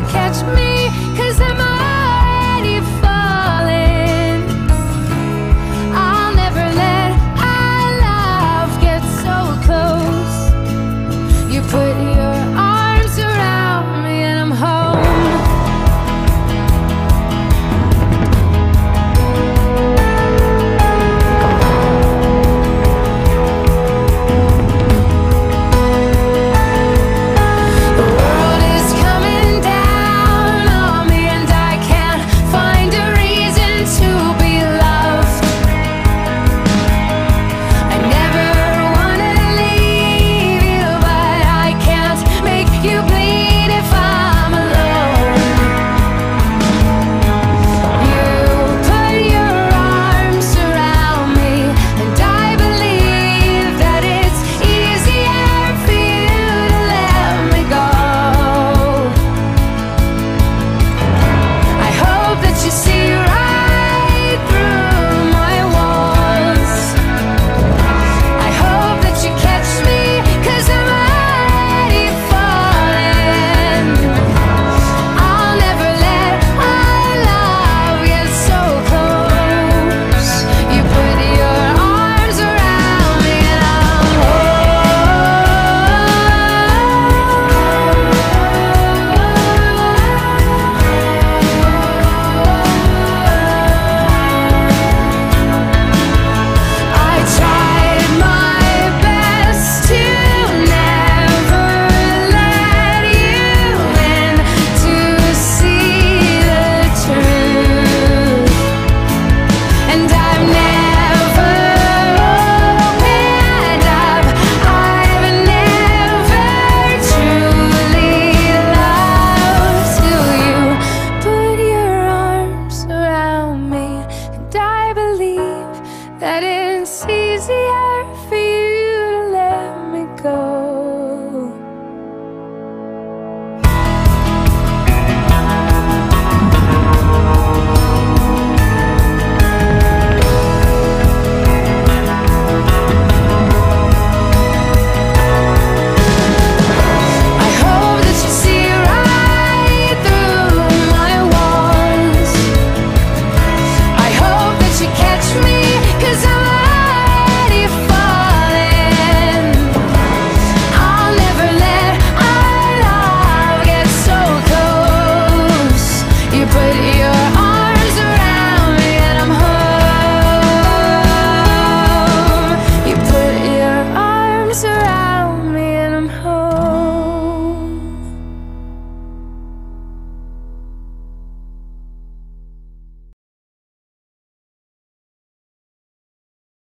catch me